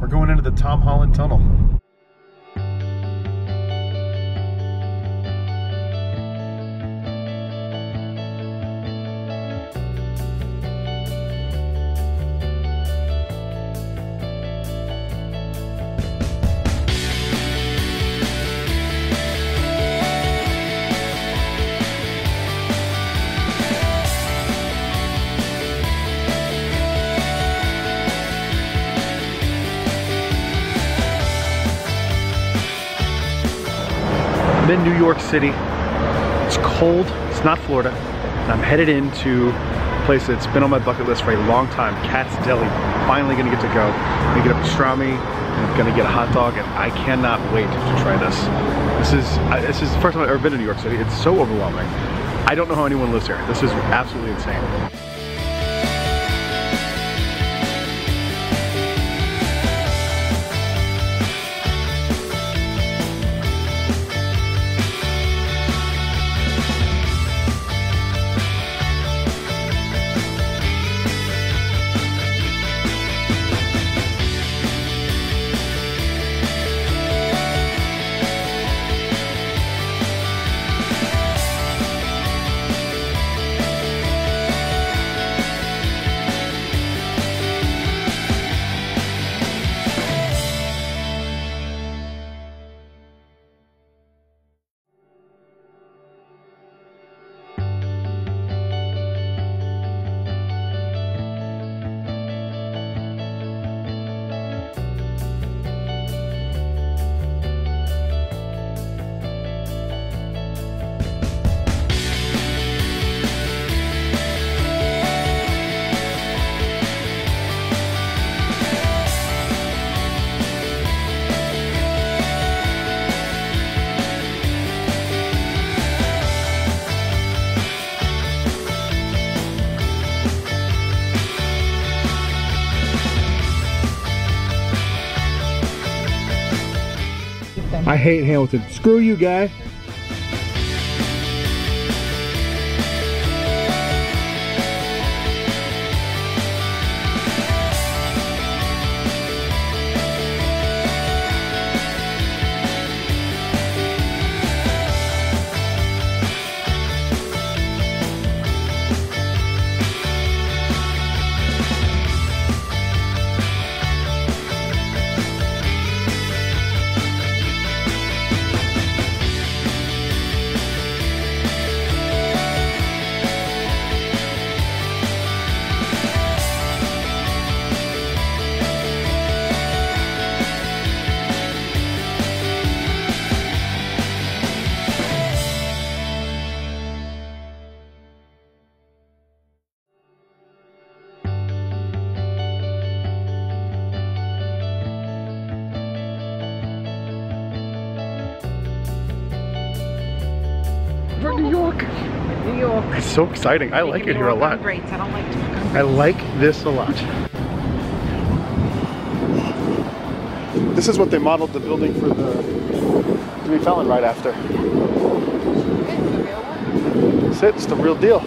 We're going into the Tom Holland Tunnel. I'm in New York City. It's cold, it's not Florida. And I'm headed into a place that's been on my bucket list for a long time, Katz's Deli. Finally gonna get to go. I'm gonna get a pastrami, and I'm gonna get a hot dog, and I cannot wait to try this. This is, I, this is the first time I've ever been to New York City. It's so overwhelming. I don't know how anyone lives here. This is absolutely insane. I hate Hamilton. Screw you, guy. New York. New York. It's so exciting. I like it here a lot. Great. I don't like to I like this a lot. This is what they modeled the building for the Jimmy Fallon right after. That's it, it's the real deal.